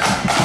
later.